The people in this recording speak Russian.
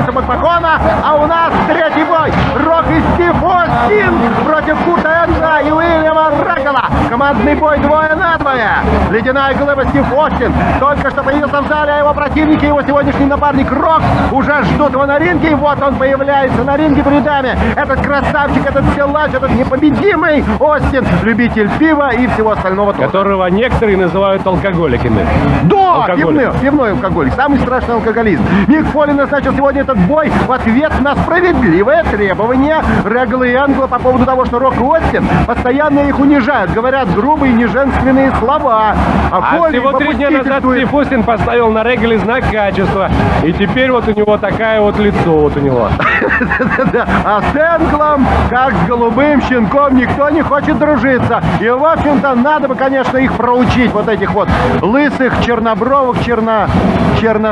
Криса Макмахона, а у нас третий бой. Рок и Стив Остин против Курта командный бой двое на двое. Ледяная глыба Стив Остин только что появился в зале, а его противники, его сегодняшний напарник Рок уже ждут его на ринге. И вот он появляется на ринге перед нами. Этот красавчик, этот силач, этот непобедимый Остин, любитель пива и всего остального тоже. Которого некоторые называют алкоголиками. Да, Алкоголик. пивной, пивной алкоголик, самый страшный алкоголизм. Мик Фоли назначил сегодня этот бой в ответ на справедливое требование Регла и Англа по поводу того, что Рок и Остин постоянно их унижают, говорят грубые неженственные слова. А Фоли всего три дня назад Остин поставил на Регале знак качества. И теперь вот у него такая вот лицо вот у него. А с Энглом, как с голубым щенком, никто не хочет дружиться. И, в общем-то, надо бы, конечно, их проучить, вот этих вот лысых, чернобровых, черно... черно